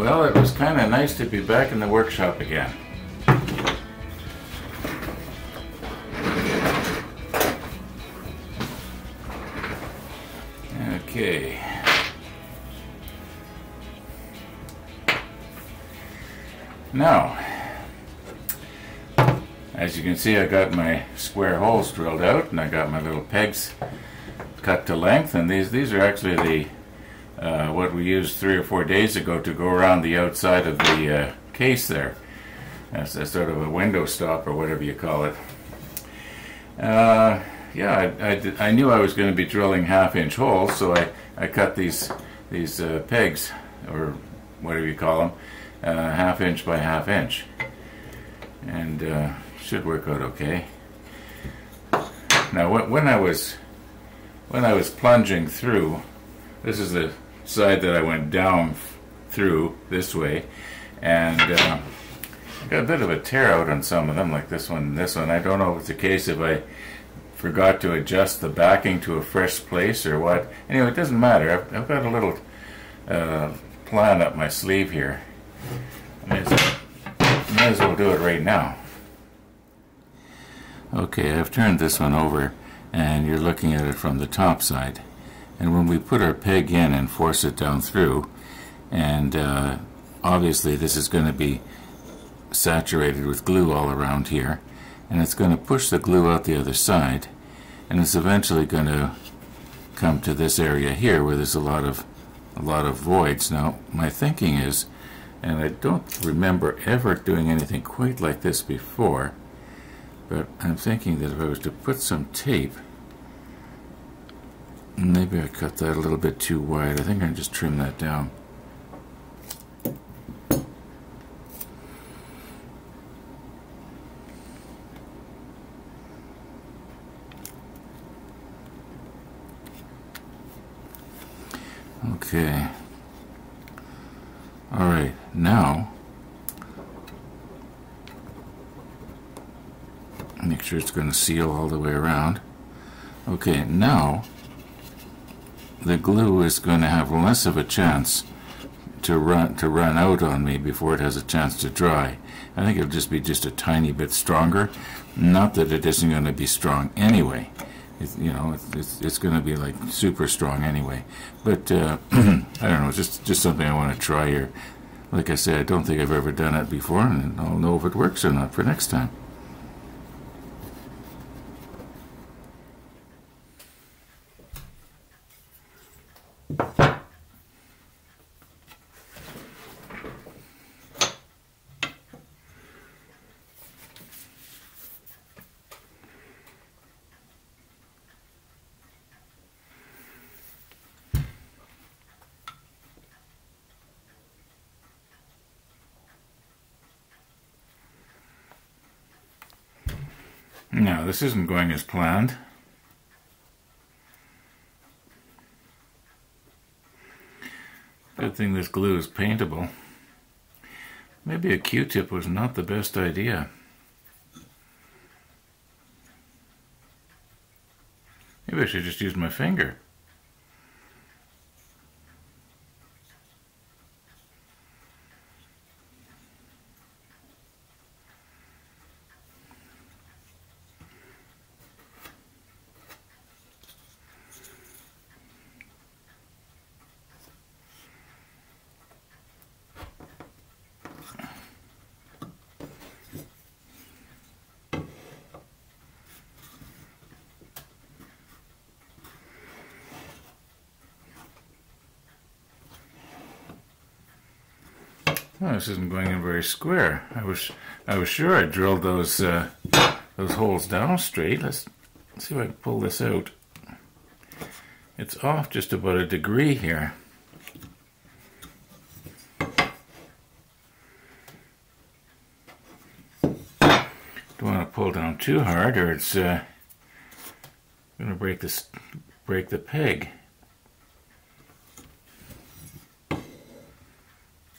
Well, it was kind of nice to be back in the workshop again. Okay. Now, as you can see, I got my square holes drilled out and I got my little pegs cut to length and these these are actually the uh, what we used three or four days ago to go around the outside of the uh, case there. That's a sort of a window stop or whatever you call it. Uh, yeah, I, I, I, knew I was going to be drilling half inch holes so I, I cut these these uh, pegs or whatever you call them uh, half inch by half inch and uh, should work out okay. Now when I was when I was plunging through, this is the side that I went down through this way, and uh, got a bit of a tear out on some of them, like this one and this one. I don't know if it's a case if I forgot to adjust the backing to a fresh place or what. Anyway, it doesn't matter. I've, I've got a little uh, plan up my sleeve here. May as, well, may as well do it right now. Okay, I've turned this one over and you're looking at it from the top side. And when we put our peg in and force it down through, and uh, obviously this is going to be saturated with glue all around here, and it's going to push the glue out the other side, and it's eventually going to come to this area here where there's a lot of a lot of voids. Now, my thinking is, and I don't remember ever doing anything quite like this before, but I'm thinking that if I was to put some tape, maybe I cut that a little bit too wide. I think I can just trim that down. Okay. All right, now Make sure it's going to seal all the way around. Okay, now the glue is going to have less of a chance to run to run out on me before it has a chance to dry. I think it'll just be just a tiny bit stronger. Not that it isn't going to be strong anyway. It's, you know, it's, it's, it's going to be like super strong anyway. But uh, I don't know, just just something I want to try here. Like I said, I don't think I've ever done it before, and I'll know if it works or not for next time. Now, this isn't going as planned. Good thing this glue is paintable. Maybe a Q-tip was not the best idea. Maybe I should just use my finger. Oh, this isn't going in very square. I was I was sure I drilled those uh, those holes down straight. Let's, see if I can pull this out. It's off just about a degree here. Don't want to pull down too hard, or it's uh, going to break this break the peg.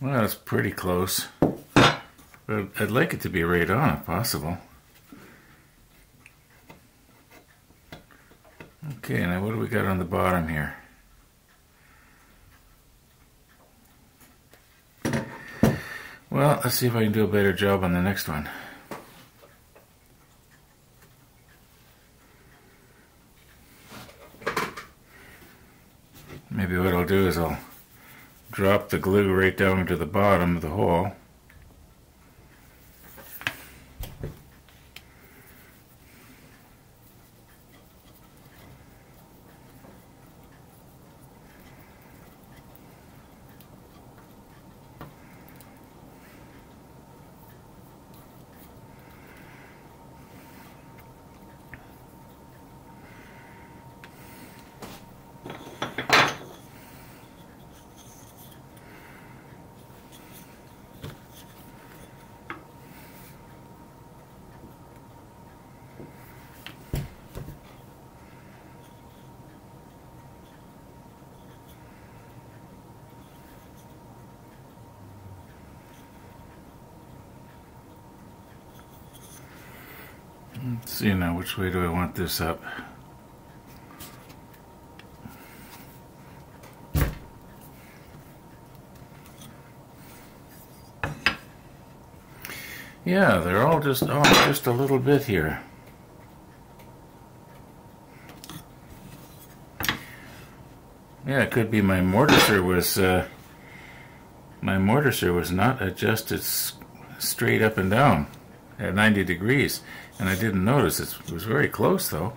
Well, that's pretty close. But I'd like it to be right on if possible. Okay, now what do we got on the bottom here? Well, let's see if I can do a better job on the next one. Maybe what I'll do is I'll drop the glue right down to the bottom of the hole. Let's see now, which way do I want this up? Yeah, they're all just off just a little bit here. Yeah, it could be my mortiser was uh, my mortiser was not adjusted straight up and down at 90 degrees and I didn't notice. It was very close though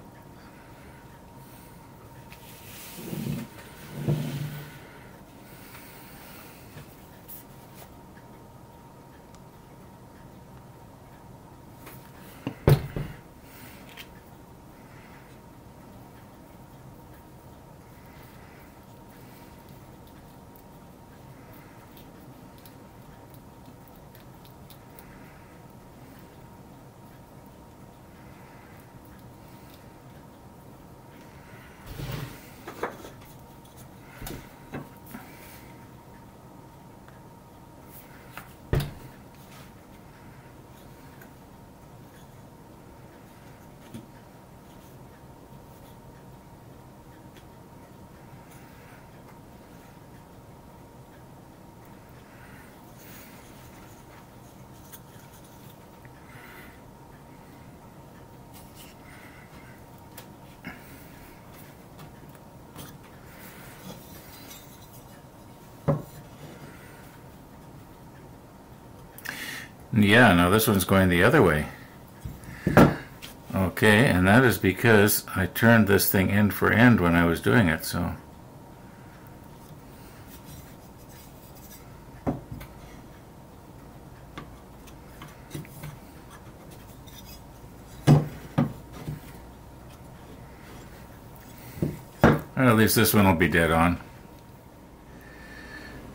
Yeah, now this one's going the other way. Okay, and that is because I turned this thing end for end when I was doing it, so... Or at least this one will be dead on.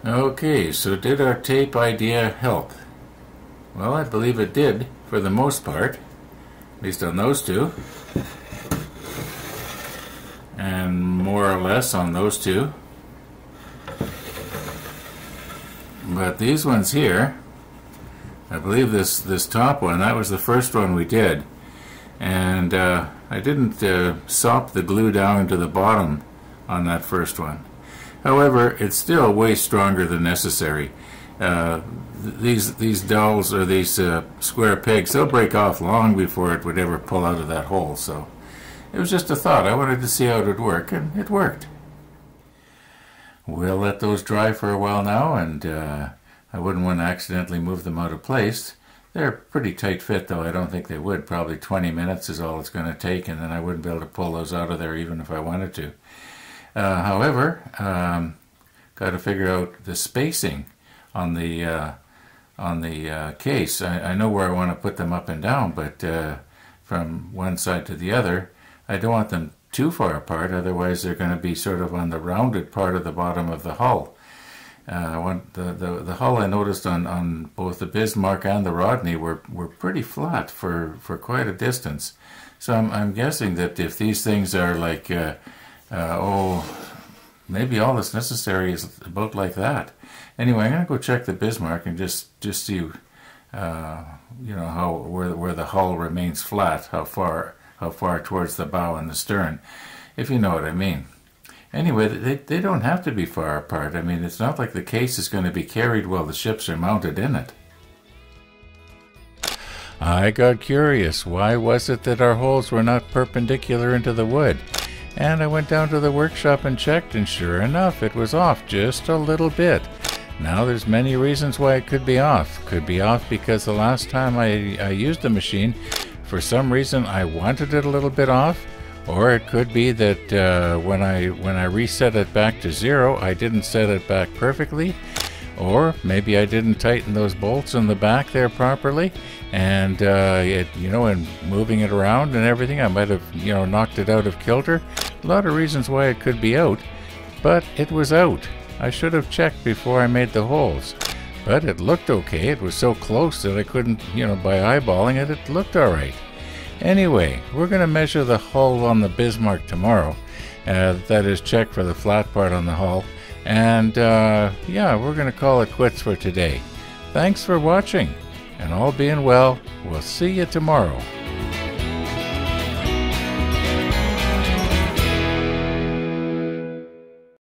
Okay, so did our tape idea help? Well, I believe it did, for the most part. At least on those two. And more or less on those two. But these ones here, I believe this, this top one, that was the first one we did. And uh, I didn't uh, sop the glue down to the bottom on that first one. However, it's still way stronger than necessary. Uh, these these dowels or these uh, square pegs, they'll break off long before it would ever pull out of that hole. So it was just a thought. I wanted to see how it would work, and it worked. We'll let those dry for a while now, and uh, I wouldn't want to accidentally move them out of place. They're a pretty tight fit, though. I don't think they would. Probably 20 minutes is all it's going to take, and then I wouldn't be able to pull those out of there even if I wanted to. Uh, however, um, got to figure out the spacing on the uh, on the uh, case. I, I, know where I want to put them up and down, but uh, from one side to the other, I don't want them too far apart. Otherwise, they're going to be sort of on the rounded part of the bottom of the hull. Uh, want the, the the hull I noticed on, on both the Bismarck and the Rodney were, were pretty flat for, for quite a distance. So I'm, I'm guessing that if these things are like, uh, uh, oh, maybe all that's necessary is about like that. Anyway, I'm gonna go check the Bismarck and just just see, uh, you know, how where where the hull remains flat, how far how far towards the bow and the stern, if you know what I mean. Anyway, they they don't have to be far apart. I mean, it's not like the case is going to be carried while the ships are mounted in it. I got curious. Why was it that our holes were not perpendicular into the wood? And I went down to the workshop and checked, and sure enough, it was off just a little bit. Now there's many reasons why it could be off. Could be off because the last time I, I used the machine, for some reason I wanted it a little bit off, or it could be that uh, when I when I reset it back to zero, I didn't set it back perfectly, or maybe I didn't tighten those bolts in the back there properly, and uh, it you know and moving it around and everything, I might have you know knocked it out of kilter. A lot of reasons why it could be out, but it was out. I should have checked before I made the holes. But it looked okay. It was so close that I couldn't, you know, by eyeballing it, it looked alright. Anyway, we're going to measure the hull on the Bismarck tomorrow. Uh, that is, check for the flat part on the hull. And uh, yeah, we're going to call it quits for today. Thanks for watching, and all being well, we'll see you tomorrow.